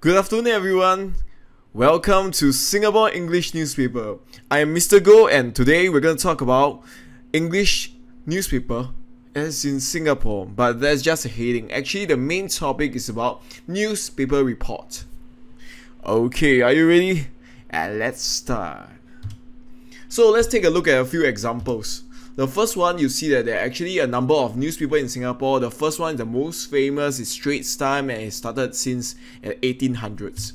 Good afternoon, everyone. Welcome to Singapore English Newspaper. I am Mr. Goh, and today we're going to talk about English newspaper as in Singapore, but that's just a heading. Actually, the main topic is about newspaper report. Okay, are you ready? And let's start. So let's take a look at a few examples. The first one, you see that there are actually a number of newspapers in Singapore. The first one, the most famous, is Straits Time and it started since 1800s.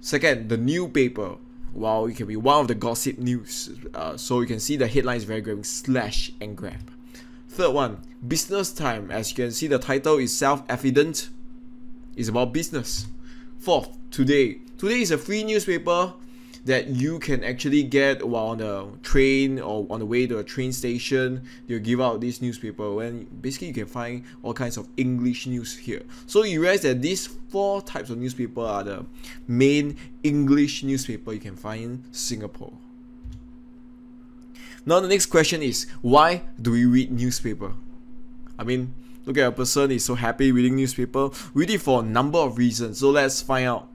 Second, the new paper. Well, it can be one of the gossip news. Uh, so you can see the headline is very grabbing slash and grab. Third one, business time. As you can see, the title is self-evident. It's about business. Fourth, today. Today is a free newspaper that you can actually get while on the train or on the way to a train station. They'll give out this newspaper when basically you can find all kinds of English news here. So you realize that these four types of newspaper are the main English newspaper you can find in Singapore. Now the next question is why do we read newspaper? I mean, look at a person is so happy reading newspaper. Read it for a number of reasons. So let's find out.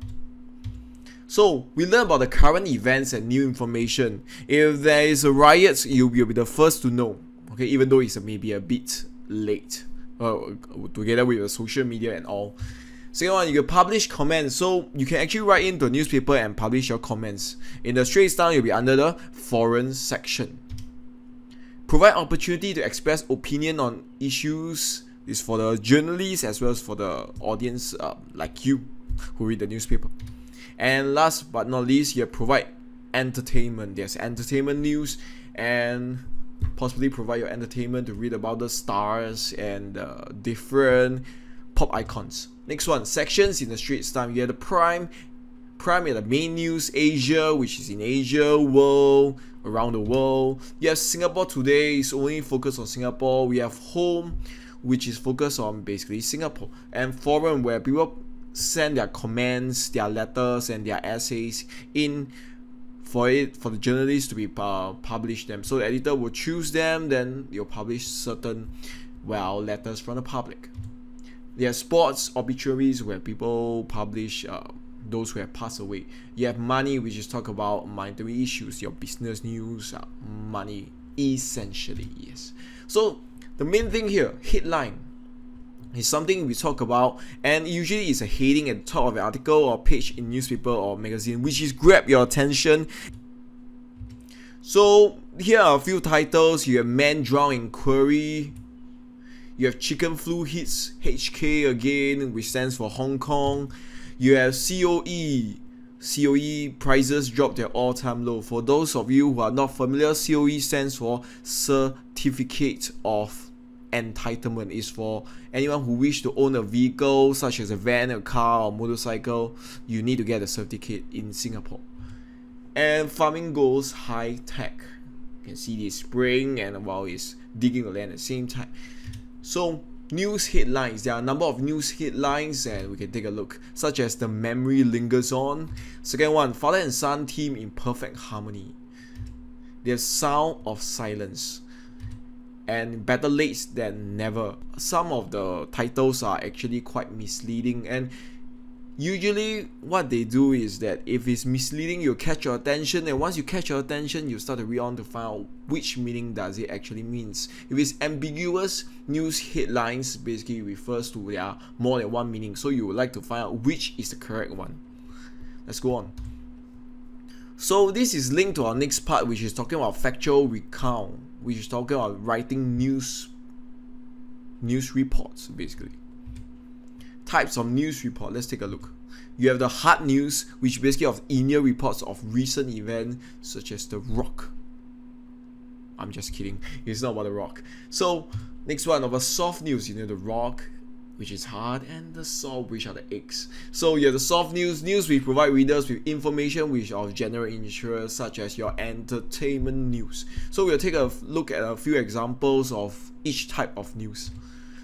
So we learn about the current events and new information. If there is a riot, you will be the first to know. Okay, even though it's maybe a bit late. Uh, together with the social media and all. Second one, you can publish comments. So you can actually write into a newspaper and publish your comments. In the Straits Time, you'll be under the Forum section. Provide opportunity to express opinion on issues is for the journalists as well as for the audience uh, like you who read the newspaper. And last but not least, you provide entertainment. There's entertainment news and possibly provide your entertainment to read about the stars and uh, different pop icons. Next one, sections in the Straits Time. You have the prime, prime at the main news, Asia, which is in Asia, world, around the world. You have Singapore today is only focused on Singapore. We have home, which is focused on basically Singapore, and Forum where people send their comments, their letters, and their essays in for it for the journalists to be uh, publish them. So the editor will choose them, then you'll publish certain well letters from the public. There are sports obituaries where people publish uh, those who have passed away. You have money, which is talk about monetary issues, your business news, uh, money essentially. Yes. So the main thing here, headline is something we talk about and usually it's a heading at the top of the article or page in newspaper or magazine which is grab your attention. So here are a few titles. You have man drown in quarry. You have chicken flu hits HK again which stands for Hong Kong. You have COE COE prices drop their all-time low. For those of you who are not familiar, COE stands for Certificate of entitlement is for anyone who wish to own a vehicle such as a van, a car or motorcycle, you need to get a certificate in Singapore. And farming goes high tech. You can see the spring and while it's digging the land at the same time. So news headlines. There are a number of news headlines and we can take a look, such as the memory lingers on. Second one, father and son team in perfect harmony. There's sound of silence and better late than never. Some of the titles are actually quite misleading and usually what they do is that if it's misleading you catch your attention and once you catch your attention you start to read on to find out which meaning does it actually means. If it's ambiguous news headlines basically refers to there are more than one meaning so you would like to find out which is the correct one. Let's go on. So this is linked to our next part which is talking about factual recount which is talking about writing news news reports basically. Types of news report. Let's take a look. You have the hard news, which basically of in-ear reports of recent events such as the Rock. I'm just kidding. It's not about the Rock. So next one of a soft news. You know the Rock which is hard, and the soft, which are the eggs. So yeah, the soft news. News we provide readers with information which are of general interest, such as your entertainment news. So we'll take a look at a few examples of each type of news.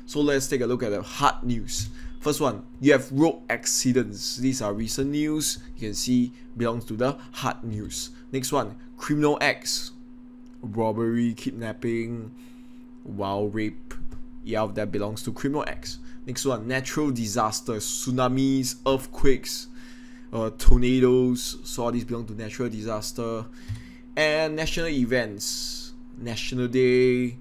So let's take a look at the hard news. First one, you have road accidents. These are recent news. You can see belongs to the hard news. Next one, criminal acts, robbery, kidnapping, wild rape. Yeah, that belongs to criminal acts. Next one, natural disasters, tsunamis, earthquakes. uh, tornadoes. So all these belong to natural disaster. And national events, National Day,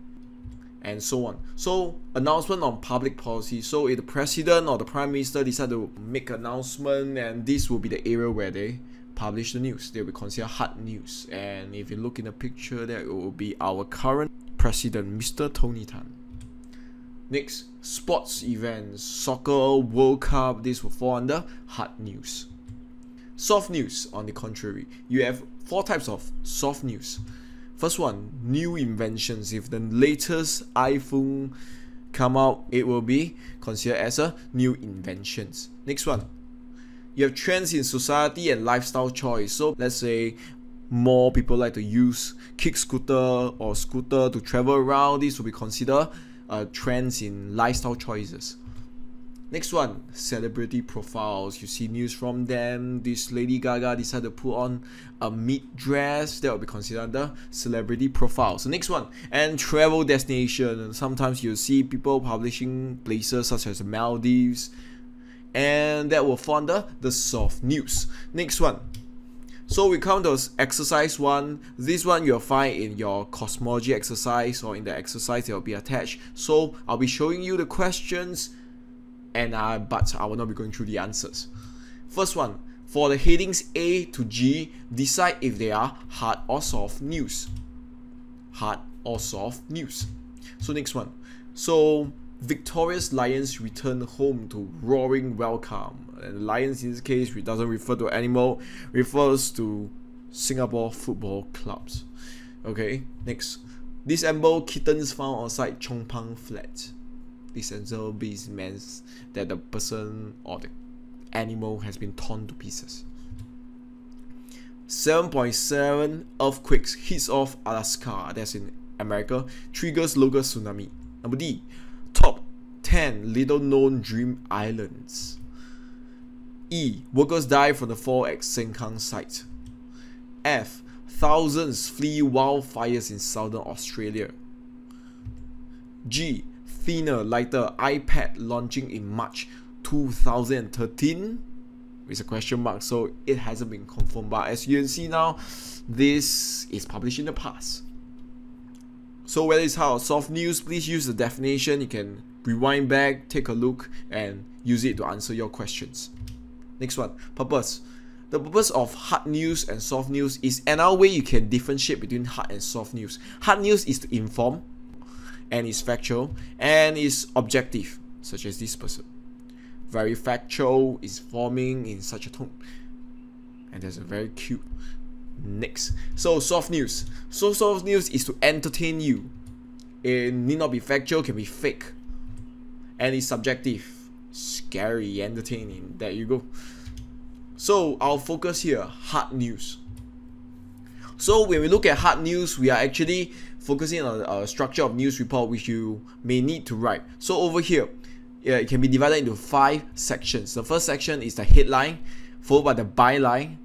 and so on. So announcement on public policy. So if the president or the prime minister decide to make announcement, and this will be the area where they publish the news. They will be consider hard news. And if you look in the picture, there it will be our current president, Mr. Tony Tan. Next, sports events, soccer, World Cup. This will fall under hard news. Soft news, on the contrary, you have four types of soft news. First one, new inventions. If the latest iPhone come out, it will be considered as a new inventions. Next one, you have trends in society and lifestyle choice. So let's say more people like to use kick scooter or scooter to travel around. This will be considered uh, trends in lifestyle choices. Next one, celebrity profiles. You see news from them. This Lady Gaga decided to put on a meat dress. That will be considered the celebrity profile. So next one, and travel destination. Sometimes you see people publishing places such as the Maldives, and that will fall under the soft news. Next one. So we come to exercise one. This one you'll find in your cosmology exercise or in the exercise that will be attached. So I'll be showing you the questions and uh, but I will not be going through the answers. First one, for the headings A to G, decide if they are hard or soft news. Hard or soft news. So next one. So victorious lions return home to roaring welcome. And lions in this case it doesn't refer to animal, refers to Singapore football clubs. Okay, next. This Disassemble kittens found outside Chong Pang flat disassemble beast means that the person or the animal has been torn to pieces. 7.7 earthquakes hits off Alaska, that's in America, triggers local tsunami. Number D, top 10 little known dream islands. E, workers die from the fall at Sengkang site. F, thousands flee wildfires in southern Australia. G, thinner, lighter iPad launching in March 2013 with a question mark so it hasn't been confirmed but as you can see now this is published in the past so whether it's hard soft news please use the definition you can rewind back take a look and use it to answer your questions next one purpose the purpose of hard news and soft news is another way you can differentiate between hard and soft news hard news is to inform and is factual and is objective, such as this person. Very factual, is forming in such a tone. And there's a very cute next. So soft news. So soft news is to entertain you. It need not be factual, can be fake. And it's subjective. Scary, entertaining. There you go. So our focus here, hard news. So when we look at hard news, we are actually focusing on a structure of news report which you may need to write. So over here, yeah, it can be divided into five sections. The first section is the headline, followed by the byline,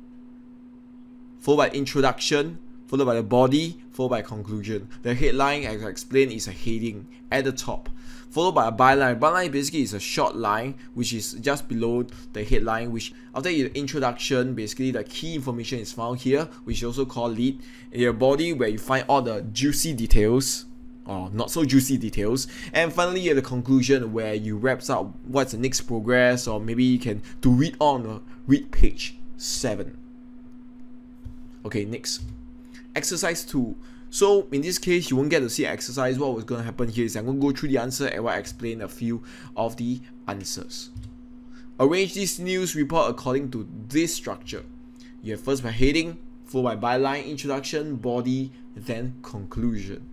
followed by introduction, followed by the body, followed by conclusion. The headline, as I explained, is a heading at the top followed by a byline. Byline basically is a short line which is just below the headline which after your introduction basically the key information is found here which is also called lead. In your body where you find all the juicy details or not so juicy details and finally you have the conclusion where you wraps up what's the next progress or maybe you can to read on read page 7 okay next exercise 2 so in this case, you won't get to see exercise. What was going to happen here is I'm going to go through the answer and I'll explain a few of the answers. Arrange this news report according to this structure. You have first by heading, followed by byline, introduction, body, then conclusion.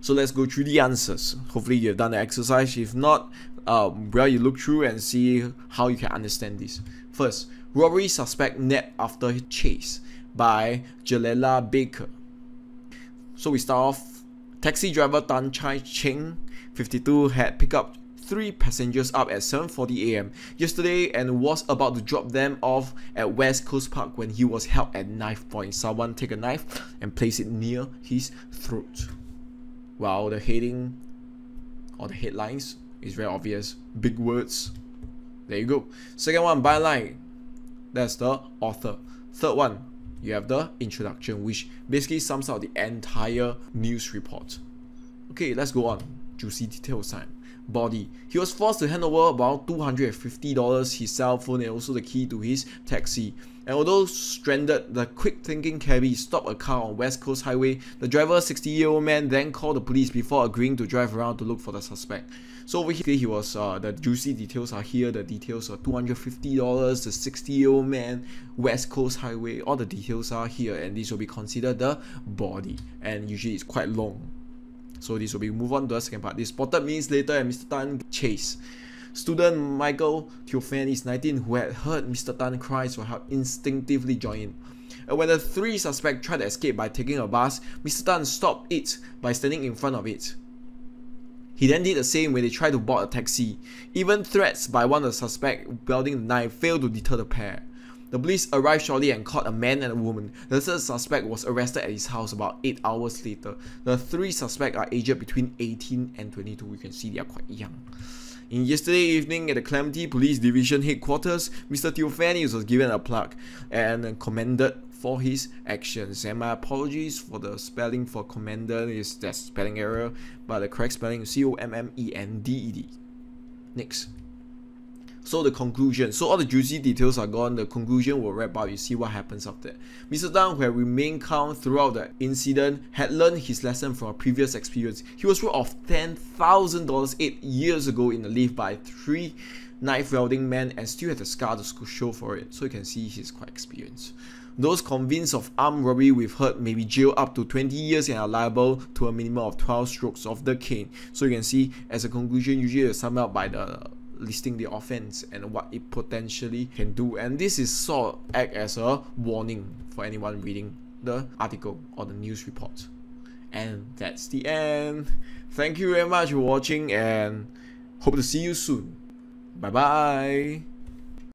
So let's go through the answers. Hopefully you've done the exercise. If not, um, well, you look through and see how you can understand this. First, robbery suspect nabbed after chase by Jalela Baker. So we start off. Taxi driver Tan Chai Cheng, 52, had picked up three passengers up at 7:40 a.m. yesterday and was about to drop them off at West Coast Park when he was held at knife point. Someone take a knife and place it near his throat. Well, the heading or the headlines is very obvious. Big words. There you go. Second one, byline. That's the author. Third one, you have the introduction, which basically sums up the entire news report. Okay, let's go on. Juicy details time. Body. He was forced to hand over about $250, his cell phone, and also the key to his taxi. And although stranded, the quick thinking cabbie stopped a car on West Coast Highway. The driver, 60 year old man, then called the police before agreeing to drive around to look for the suspect. So over here, he was uh, the juicy details are here. The details are $250, the 60 year old man, West Coast Highway. All the details are here, and this will be considered the body. And usually it's quite long. So this will be move on to the second part. They spotted minutes later and Mr. Tan chase. Student Michael Theophanes, 19, who had heard Mr. Tan cries for help, instinctively joined in. And when the three suspects tried to escape by taking a bus, Mr. Tan stopped it by standing in front of it. He then did the same when they tried to board a taxi. Even threats by one of the suspects wielding the knife failed to deter the pair. The police arrived shortly and caught a man and a woman. The third suspect was arrested at his house about 8 hours later. The three suspects are aged between 18 and 22. You can see they are quite young. In yesterday evening at the Clementi Police Division headquarters, Mr. Theophanes was given a plaque and commended for his actions. And my apologies for the spelling for commander is that spelling error, but the correct spelling is C O M M E N D E D. Next. So the conclusion. So all the juicy details are gone. The conclusion will wrap up. You see what happens after. Mr. Tang, who had remained calm throughout the incident, had learned his lesson from a previous experience. He was robbed of $10,000 eight years ago in the lift by three knife wielding men and still had a scar to show for it. So you can see he's quite experienced. Those convinced of armed robbery with hurt may be jailed up to 20 years and are liable to a minimum of 12 strokes of the cane. So you can see as a conclusion, usually sum up by the listing the offense and what it potentially can do. And this is sort of act as a warning for anyone reading the article or the news report. And that's the end. Thank you very much for watching and hope to see you soon. Bye bye